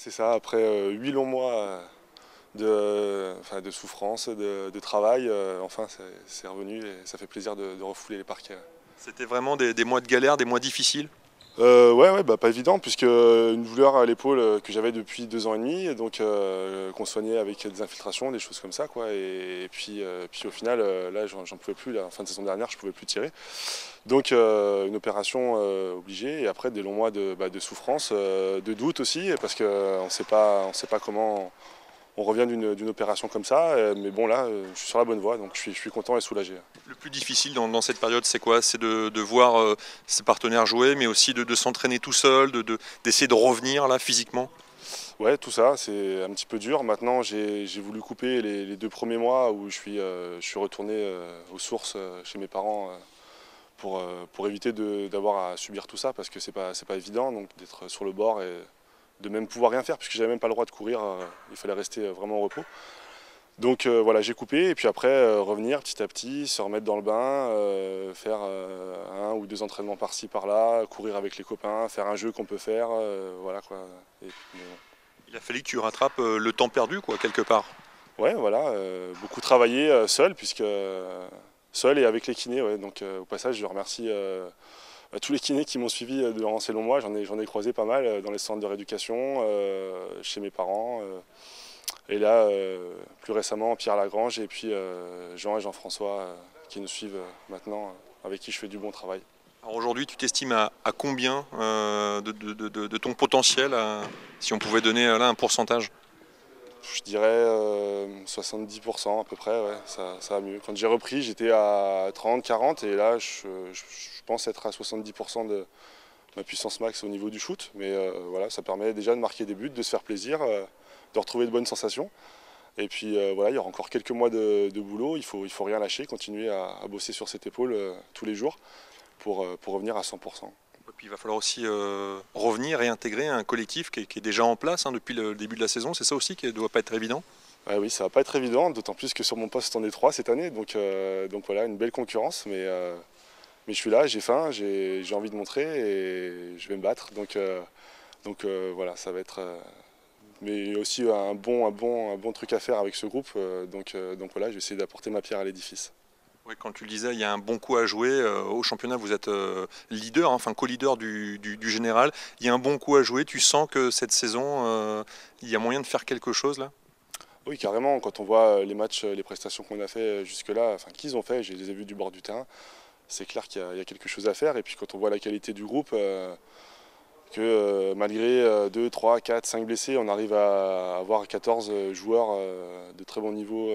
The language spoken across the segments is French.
C'est ça, après huit longs mois de, de souffrance, de, travail, enfin c'est revenu et ça fait plaisir de, refouler les parquets. C'était vraiment des mois de galère, des mois difficiles? Euh, ouais, ouais bah, pas évident, puisque une douleur à l'épaule euh, que j'avais depuis deux ans et demi, donc euh, qu'on soignait avec des infiltrations, des choses comme ça, quoi. Et, puis, puis au final, là, j'en pouvais plus. La fin de saison dernière, je pouvais plus tirer. Donc une opération obligée, et après des longs mois de, bah, souffrance, de doute aussi, parce qu'on ne sait pas, sait pas comment on revient d'une opération comme ça. Euh, mais bon, là, euh, je suis sur la bonne voie, donc je suis, content et soulagé. Le plus difficile dans, cette période, c'est quoi? C'est de, voir euh, ses partenaires jouer, mais aussi de, s'entraîner tout seul, d'essayer de, revenir là physiquement? Ouais, tout ça, c'est un petit peu dur. Maintenant, j'ai voulu couper les, deux premiers mois où je suis, je suis retourné aux sources chez mes parents pour, pour éviter d'avoir à subir tout ça parce que c'est pas, pas évident donc d'être sur le bord et de même pouvoir rien faire puisque j'avais même pas le droit de courir, euh, il fallait rester euh, vraiment au repos. Donc euh, voilà, j'ai coupé et puis après revenir petit à petit, se remettre dans le bain, faire un ou deux entraînements par-ci par-là, courir avec les copains, faire un jeu qu'on peut faire, voilà quoi. Il a fallu que tu rattrapes le temps perdu quoi quelque part. Ouais, voilà, beaucoup travaillé seul puisque seul et avec les kinés. Ouais, donc au passage, je remercie tous les kinés qui m'ont suivi euh, durant ces longs mois, j'en ai, ai, croisé pas mal euh, dans les centres de rééducation, euh, chez mes parents. et là, plus récemment, Pierre Lagrange et puis Jean et Jean-François qui nous suivent maintenant, avec qui je fais du bon travail. Aujourd'hui, tu t'estimes à, combien de, ton potentiel, si on pouvait donner là un pourcentage? Je dirais 70% à peu près, ça, va mieux. Quand j'ai repris, j'étais à 30, 40 et là, je, pense être à 70% de ma puissance max au niveau du shoot. Mais euh, voilà, ça permet déjà de marquer des buts, de se faire plaisir, euh, de retrouver de bonnes sensations. Et puis euh, voilà, il y aura encore quelques mois de, boulot, il ne faut, il faut rien lâcher, continuer à, bosser sur cette épaule tous les jours pour, pour revenir à 100%. Puis il va falloir aussi revenir et intégrer un collectif qui est, déjà en place hein, depuis le début de la saison. C'est ça aussi qui ne doit pas être évident Oui, ça ne va pas être évident, d'autant plus que sur mon poste on est trois cette année. Donc, donc voilà, une belle concurrence. Mais mais je suis là, j'ai faim, j'ai envie de montrer et je vais me battre. Donc, euh, euh, voilà, ça va être. Euh, mais aussi un bon, un, bon, un bon truc à faire avec ce groupe. donc, donc voilà, je vais essayer d'apporter ma pierre à l'édifice. Quand tu le disais, il y a un bon coup à jouer. au championnat, vous êtes leader, hein, enfin co-leader du, général. Il y a un bon coup à jouer. Tu sens que cette saison, il y a moyen de faire quelque chose là? Oui, carrément. Quand on voit les matchs, les prestations qu'on a fait jusque-là, enfin qu'ils ont fait, je les ai vus du bord du terrain c'est clair qu'il y, a quelque chose à faire. Et puis quand on voit la qualité du groupe, euh, que euh, malgré 2, 3, 4, 5 blessés, on arrive à avoir 14 joueurs euh, de très bon niveau.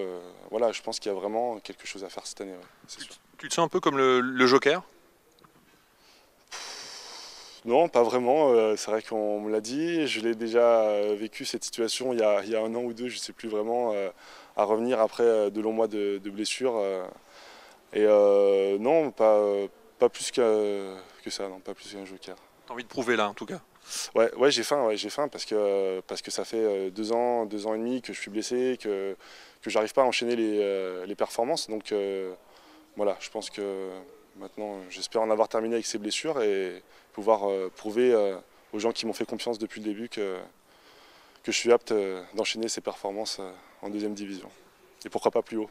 voilà, je pense qu'il y a vraiment quelque chose à faire cette année. tu, te sens un peu comme le, joker? Non, pas vraiment. C'est vrai qu'on me l'a dit. Je l'ai déjà vécu cette situation il y, a, un an ou deux, je ne sais plus vraiment, à revenir après de longs mois de, de blessures. Et euh, non, pas, pas plus que, que ça, non, pas plus qu'un joker. T'as envie de prouver là en tout cas Ouais, ouais j'ai faim, ouais, j'ai faim parce que, parce que ça fait euh, deux ans, deux ans et demi que je suis blessé, que, que j'arrive pas à enchaîner les, euh, les performances. Donc voilà, je pense que maintenant j'espère en avoir terminé avec ces blessures et pouvoir prouver aux gens qui m'ont fait confiance depuis le début que, que je suis apte d'enchaîner ces performances en deuxième division. Et pourquoi pas plus haut